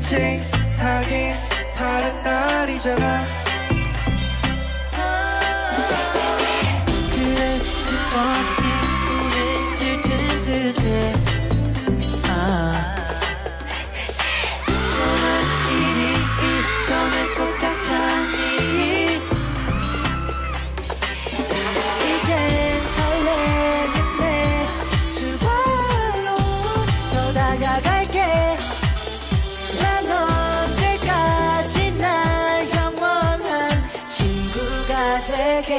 솔직하기 바른 날이잖아 け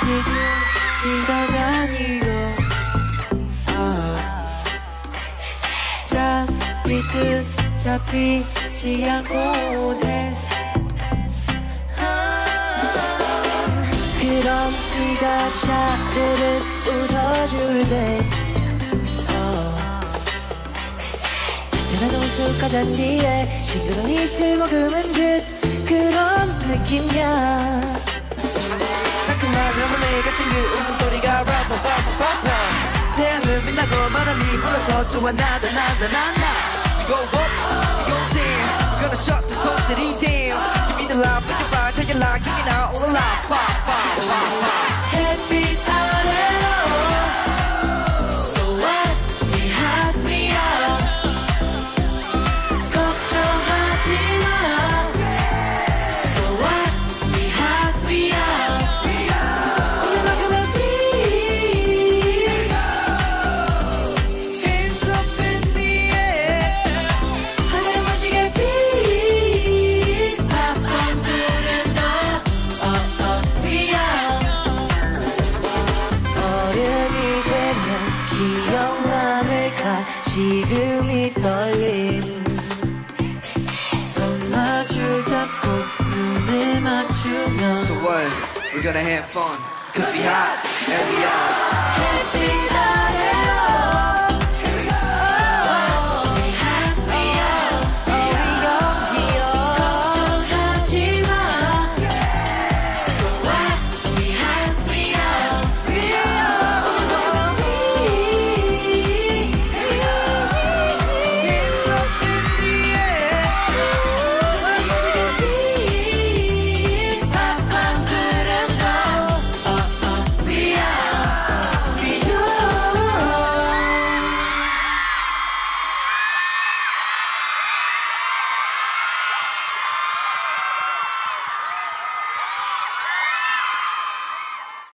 그게 실감 아니고 아. 잡히듯 잡히지 않고 오네 아. 그럼 네가 샤프를 웃어줄 때 어. 잔잔한 웃음 가장 뒤에 시그러운 입술 먹으면 끝 그런 느낌이야 to another, another, another. We go up, we go down. We're gonna shut this whole city down. Give me the love, put the fire, turn your light, give me now all the light. Pop, pop, pop, pop. 지금이 떨림 잡고 눈을 맞추면 So what? We're gonna have fun Cause we hot and we on